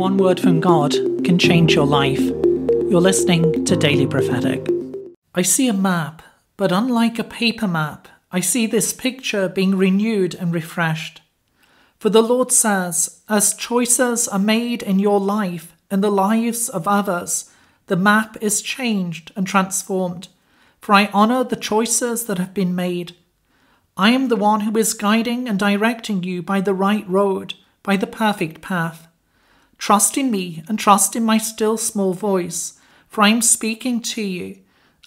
one word from God can change your life. You're listening to Daily Prophetic. I see a map, but unlike a paper map, I see this picture being renewed and refreshed. For the Lord says, as choices are made in your life and the lives of others, the map is changed and transformed. For I honour the choices that have been made. I am the one who is guiding and directing you by the right road, by the perfect path. Trust in me and trust in my still small voice, for I am speaking to you.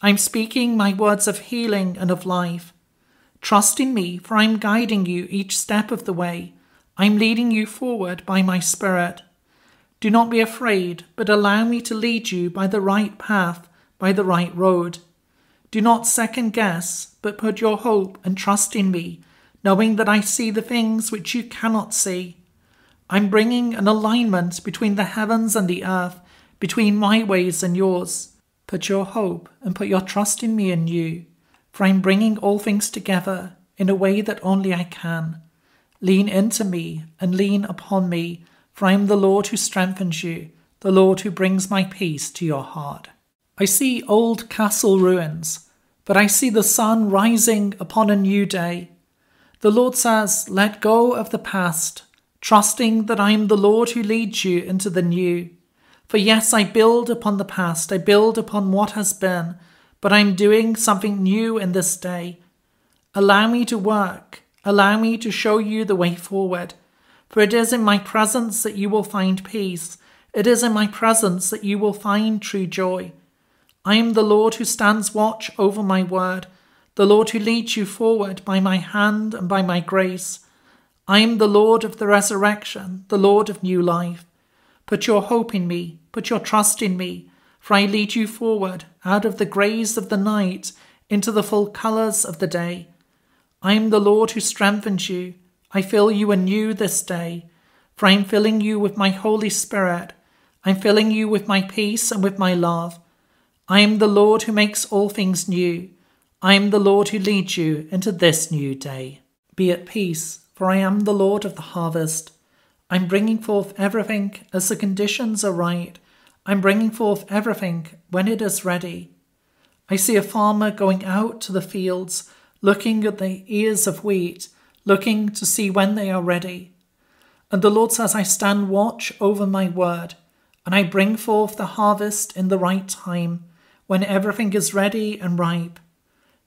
I am speaking my words of healing and of life. Trust in me, for I am guiding you each step of the way. I am leading you forward by my Spirit. Do not be afraid, but allow me to lead you by the right path, by the right road. Do not second guess, but put your hope and trust in me, knowing that I see the things which you cannot see. I'm bringing an alignment between the heavens and the earth, between my ways and yours. Put your hope and put your trust in me and you, for I'm bringing all things together in a way that only I can. Lean into me and lean upon me, for I am the Lord who strengthens you, the Lord who brings my peace to your heart. I see old castle ruins, but I see the sun rising upon a new day. The Lord says, Let go of the past trusting that I am the Lord who leads you into the new. For yes, I build upon the past, I build upon what has been, but I am doing something new in this day. Allow me to work, allow me to show you the way forward. For it is in my presence that you will find peace, it is in my presence that you will find true joy. I am the Lord who stands watch over my word, the Lord who leads you forward by my hand and by my grace. I am the Lord of the resurrection, the Lord of new life. Put your hope in me, put your trust in me, for I lead you forward out of the greys of the night into the full colours of the day. I am the Lord who strengthens you. I fill you anew this day, for I am filling you with my Holy Spirit. I am filling you with my peace and with my love. I am the Lord who makes all things new. I am the Lord who leads you into this new day. Be at peace for I am the Lord of the harvest. I'm bringing forth everything as the conditions are right. I'm bringing forth everything when it is ready. I see a farmer going out to the fields, looking at the ears of wheat, looking to see when they are ready. And the Lord says, I stand watch over my word, and I bring forth the harvest in the right time, when everything is ready and ripe.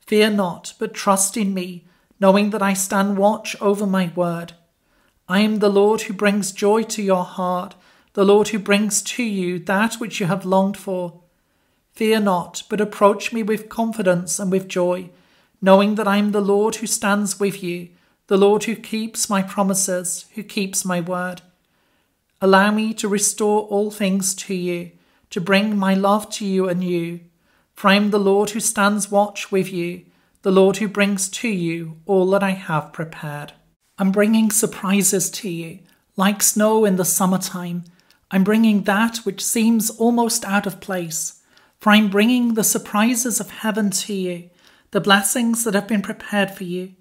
Fear not, but trust in me knowing that I stand watch over my word. I am the Lord who brings joy to your heart, the Lord who brings to you that which you have longed for. Fear not, but approach me with confidence and with joy, knowing that I am the Lord who stands with you, the Lord who keeps my promises, who keeps my word. Allow me to restore all things to you, to bring my love to you anew. For I am the Lord who stands watch with you the Lord who brings to you all that I have prepared. I'm bringing surprises to you, like snow in the summertime. I'm bringing that which seems almost out of place, for I'm bringing the surprises of heaven to you, the blessings that have been prepared for you.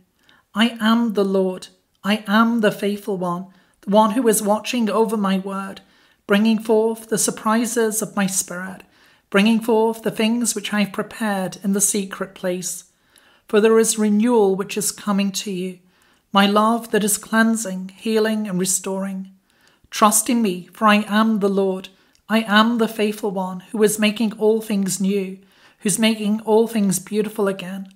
I am the Lord. I am the faithful one, the one who is watching over my word, bringing forth the surprises of my spirit, bringing forth the things which I have prepared in the secret place for there is renewal which is coming to you, my love that is cleansing, healing, and restoring. Trust in me, for I am the Lord. I am the faithful one who is making all things new, who's making all things beautiful again.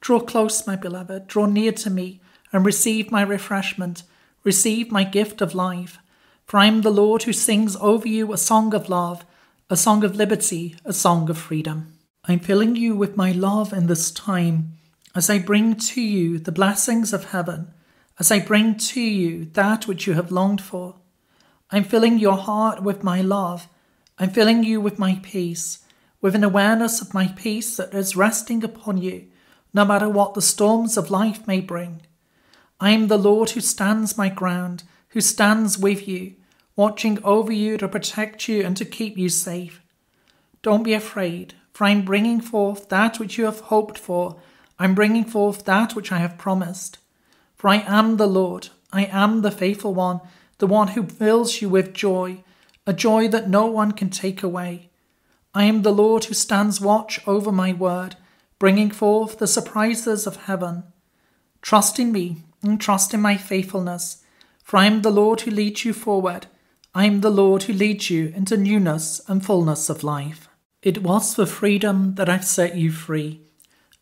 Draw close, my beloved, draw near to me, and receive my refreshment, receive my gift of life. For I am the Lord who sings over you a song of love, a song of liberty, a song of freedom. I'm filling you with my love in this time as I bring to you the blessings of heaven, as I bring to you that which you have longed for. I'm filling your heart with my love. I'm filling you with my peace, with an awareness of my peace that is resting upon you, no matter what the storms of life may bring. I am the Lord who stands my ground, who stands with you, watching over you to protect you and to keep you safe. Don't be afraid, for I am bringing forth that which you have hoped for I'm bringing forth that which I have promised. For I am the Lord, I am the faithful one, the one who fills you with joy. a joy that no one can take away. I am the Lord who stands watch over my word, bringing forth the surprises of heaven. Trust in me and trust in my faithfulness, for I am the Lord who leads you forward. I am the Lord who leads you into newness and fullness of life. It was for freedom that I've set you free.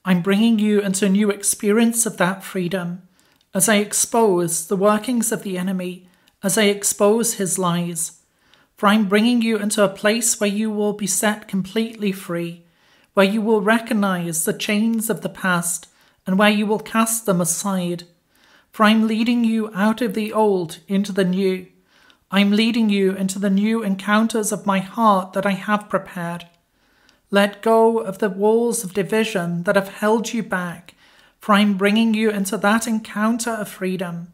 I'm bringing you into a new experience of that freedom as I expose the workings of the enemy, as I expose his lies. For I'm bringing you into a place where you will be set completely free, where you will recognize the chains of the past and where you will cast them aside. For I'm leading you out of the old into the new. I'm leading you into the new encounters of my heart that I have prepared. Let go of the walls of division that have held you back, for I am bringing you into that encounter of freedom.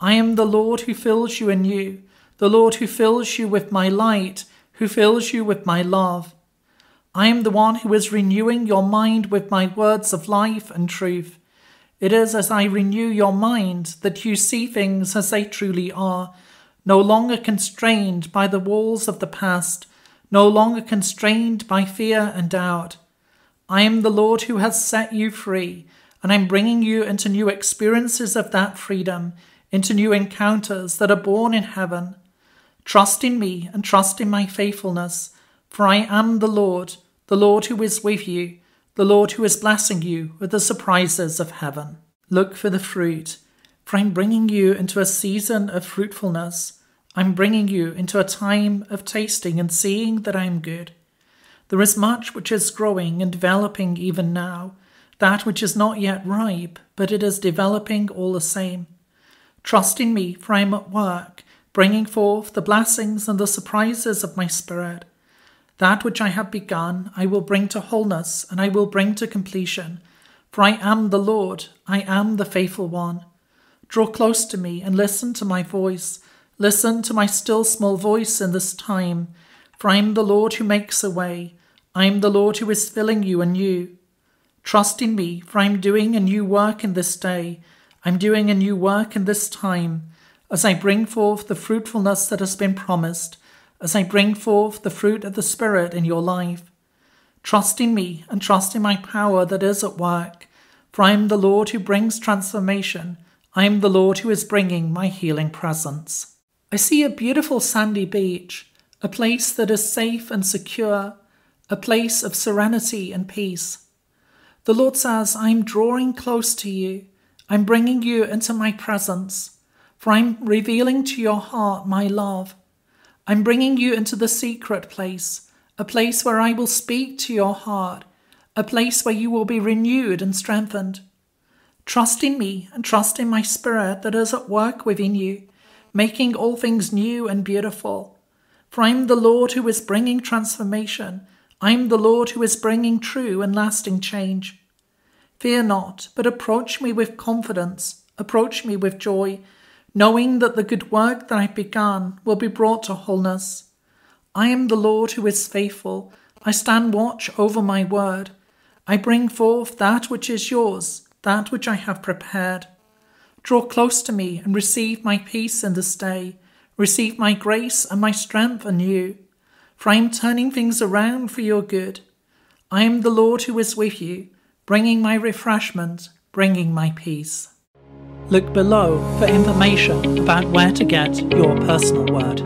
I am the Lord who fills you anew, the Lord who fills you with my light, who fills you with my love. I am the one who is renewing your mind with my words of life and truth. It is as I renew your mind that you see things as they truly are, no longer constrained by the walls of the past no longer constrained by fear and doubt. I am the Lord who has set you free, and I'm bringing you into new experiences of that freedom, into new encounters that are born in heaven. Trust in me and trust in my faithfulness, for I am the Lord, the Lord who is with you, the Lord who is blessing you with the surprises of heaven. Look for the fruit, for I'm bringing you into a season of fruitfulness. I'm bringing you into a time of tasting and seeing that I am good. There is much which is growing and developing even now, that which is not yet ripe, but it is developing all the same. Trust in me, for I am at work, bringing forth the blessings and the surprises of my Spirit. That which I have begun, I will bring to wholeness, and I will bring to completion. For I am the Lord, I am the faithful one. Draw close to me and listen to my voice. Listen to my still small voice in this time, for I am the Lord who makes a way. I am the Lord who is filling you anew. Trust in me, for I am doing a new work in this day. I'm doing a new work in this time, as I bring forth the fruitfulness that has been promised, as I bring forth the fruit of the Spirit in your life. Trust in me and trust in my power that is at work, for I am the Lord who brings transformation. I am the Lord who is bringing my healing presence. I see a beautiful sandy beach, a place that is safe and secure, a place of serenity and peace. The Lord says, I'm drawing close to you. I'm bringing you into my presence, for I'm revealing to your heart my love. I'm bringing you into the secret place, a place where I will speak to your heart, a place where you will be renewed and strengthened. Trust in me and trust in my spirit that is at work within you making all things new and beautiful. For I am the Lord who is bringing transformation. I am the Lord who is bringing true and lasting change. Fear not, but approach me with confidence, approach me with joy, knowing that the good work that I began will be brought to wholeness. I am the Lord who is faithful. I stand watch over my word. I bring forth that which is yours, that which I have prepared. Draw close to me and receive my peace in this day. Receive my grace and my strength anew. For I am turning things around for your good. I am the Lord who is with you, bringing my refreshment, bringing my peace. Look below for information about where to get your personal word.